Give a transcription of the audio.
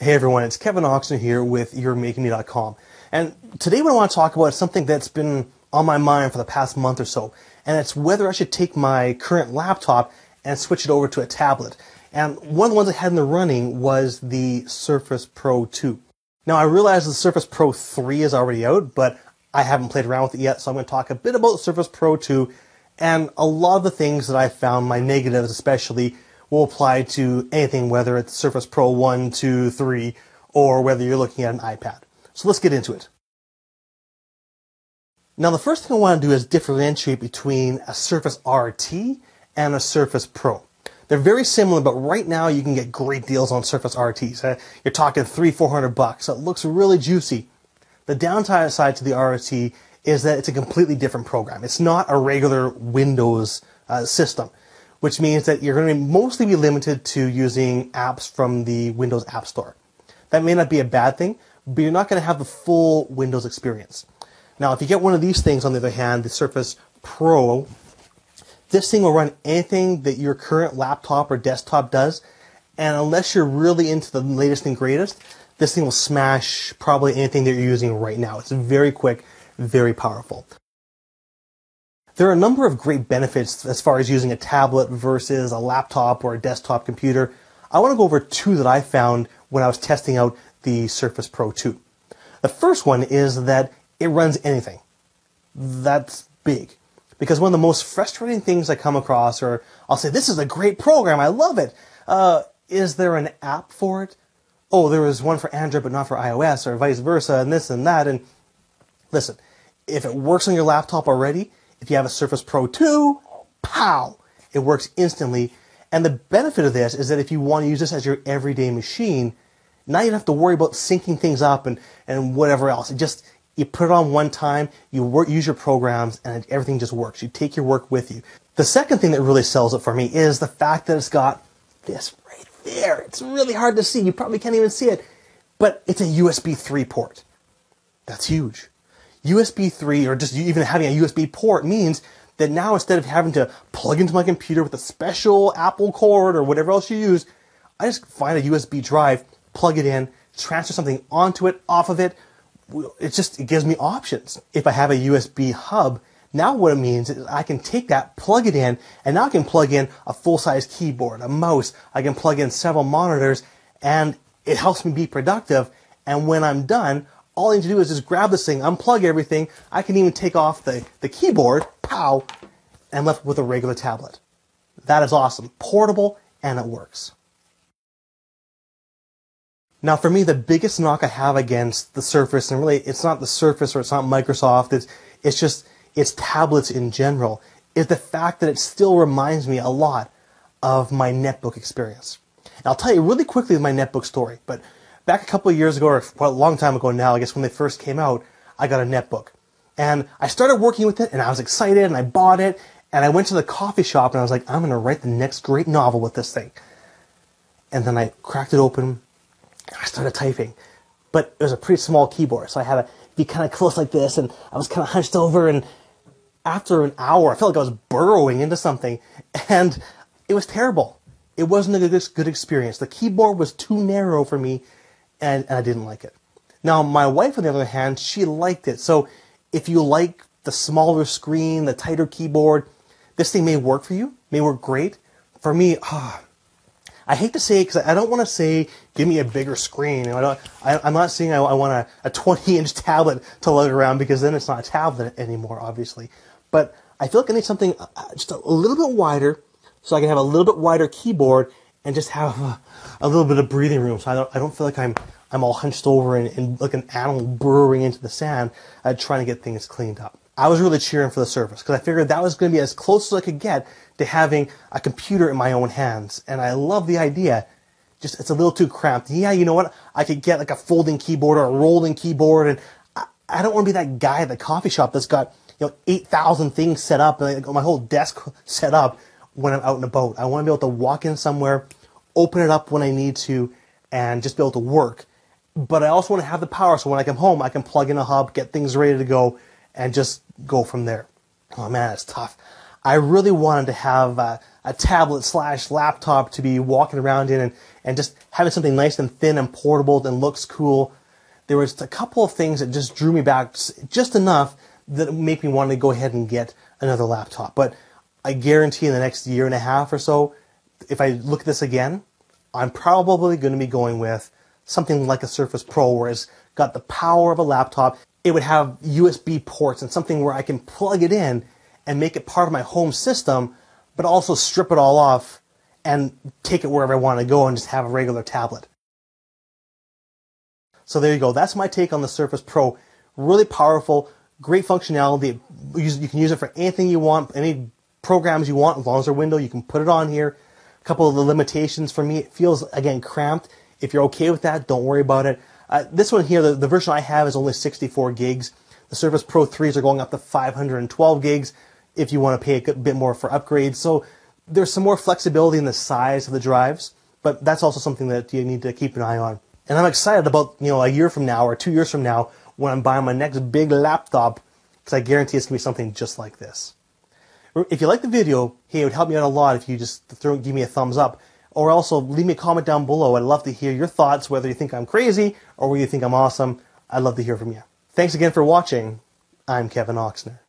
Hey everyone, it's Kevin Oxner here with YourMakingMe.com. And today what I want to talk about is something that's been on my mind for the past month or so. And it's whether I should take my current laptop and switch it over to a tablet. And one of the ones I had in the running was the Surface Pro 2. Now I realize the Surface Pro 3 is already out, but I haven't played around with it yet, so I'm going to talk a bit about the Surface Pro 2 and a lot of the things that I found, my negatives especially, will apply to anything, whether it's Surface Pro 1, 2, 3, or whether you're looking at an iPad. So let's get into it. Now, the first thing I want to do is differentiate between a Surface RT and a Surface Pro. They're very similar, but right now you can get great deals on Surface RTs. Uh, you're talking three, four hundred bucks. So it looks really juicy. The downside side to the RT is that it's a completely different program. It's not a regular Windows uh, system which means that you're going to mostly be limited to using apps from the Windows App Store. That may not be a bad thing, but you're not going to have the full Windows experience. Now, if you get one of these things, on the other hand, the Surface Pro, this thing will run anything that your current laptop or desktop does, and unless you're really into the latest and greatest, this thing will smash probably anything that you're using right now. It's very quick, very powerful. There are a number of great benefits as far as using a tablet versus a laptop or a desktop computer. I want to go over two that I found when I was testing out the Surface Pro 2. The first one is that it runs anything. That's big. Because one of the most frustrating things I come across, or I'll say, this is a great program, I love it. Uh, is there an app for it? Oh, there is one for Android but not for iOS, or vice versa, and this and that. And listen, if it works on your laptop already, if you have a Surface Pro 2, pow, it works instantly. And the benefit of this is that if you want to use this as your everyday machine, now you don't have to worry about syncing things up and, and whatever else. It just, you put it on one time, you work, use your programs, and everything just works. You take your work with you. The second thing that really sells it for me is the fact that it's got this right there. It's really hard to see. You probably can't even see it, but it's a USB 3 port. That's huge. USB 3 or just even having a USB port means that now instead of having to plug into my computer with a special Apple cord or whatever else you use, I just find a USB drive, plug it in, transfer something onto it, off of it. It just it gives me options. If I have a USB hub, now what it means is I can take that, plug it in, and now I can plug in a full-size keyboard, a mouse. I can plug in several monitors, and it helps me be productive. And when I'm done, all I need to do is just grab this thing, unplug everything. I can even take off the, the keyboard, pow, and left with a regular tablet. That is awesome. Portable, and it works. Now, for me, the biggest knock I have against the Surface, and really, it's not the Surface or it's not Microsoft, it's, it's just, it's tablets in general, is the fact that it still reminds me a lot of my netbook experience. And I'll tell you really quickly my netbook story, but back a couple of years ago, or a long time ago now, I guess when they first came out, I got a netbook. And I started working with it, and I was excited, and I bought it, and I went to the coffee shop, and I was like, I'm going to write the next great novel with this thing. And then I cracked it open, and I started typing. But it was a pretty small keyboard, so I had to be kind of close like this, and I was kind of hunched over, and after an hour, I felt like I was burrowing into something, and it was terrible. It wasn't a good, good experience. The keyboard was too narrow for me and, and I didn't like it. Now, my wife, on the other hand, she liked it. So if you like the smaller screen, the tighter keyboard, this thing may work for you, may work great. For me, oh, I hate to say it because I don't want to say, give me a bigger screen. I don't, I, am not saying I, I want a, a 20 inch tablet to lug around because then it's not a tablet anymore, obviously. But I feel like I need something uh, just a little bit wider so I can have a little bit wider keyboard and just have a, a, little bit of breathing room. So I don't, I don't feel like I'm, I'm all hunched over and, and like an animal burrowing into the sand, uh, trying to get things cleaned up. I was really cheering for the Surface because I figured that was going to be as close as I could get to having a computer in my own hands. And I love the idea. Just, it's a little too cramped. Yeah, you know what? I could get like a folding keyboard or a rolling keyboard and I, I don't want to be that guy at the coffee shop that's got, you know, 8,000 things set up and like, my whole desk set up when I'm out in and about. I want to be able to walk in somewhere, open it up when I need to, and just be able to work. But I also want to have the power so when I come home, I can plug in a hub, get things ready to go, and just go from there. Oh man, it's tough. I really wanted to have a, a tablet slash laptop to be walking around in and, and just having something nice and thin and portable and looks cool. There was a couple of things that just drew me back just enough that make me want to go ahead and get another laptop. But I guarantee in the next year and a half or so, if I look at this again, I'm probably going to be going with something like a Surface Pro where it's got the power of a laptop. It would have USB ports and something where I can plug it in and make it part of my home system, but also strip it all off and take it wherever I want to go and just have a regular tablet. So there you go. That's my take on the Surface Pro. Really powerful, great functionality. You can use it for anything you want, any programs you want, as long as they're window, you can put it on here. Couple of the limitations for me, it feels, again, cramped. If you're okay with that, don't worry about it. Uh, this one here, the, the version I have is only 64 gigs. The Surface Pro 3s are going up to 512 gigs if you want to pay a bit more for upgrades. So there's some more flexibility in the size of the drives, but that's also something that you need to keep an eye on. And I'm excited about, you know, a year from now or two years from now when I'm buying my next big laptop because I guarantee it's going to be something just like this. If you like the video, hey, it would help me out a lot if you just throw, give me a thumbs up. Or also leave me a comment down below. I'd love to hear your thoughts, whether you think I'm crazy or whether you think I'm awesome. I'd love to hear from you. Thanks again for watching. I'm Kevin Oxner.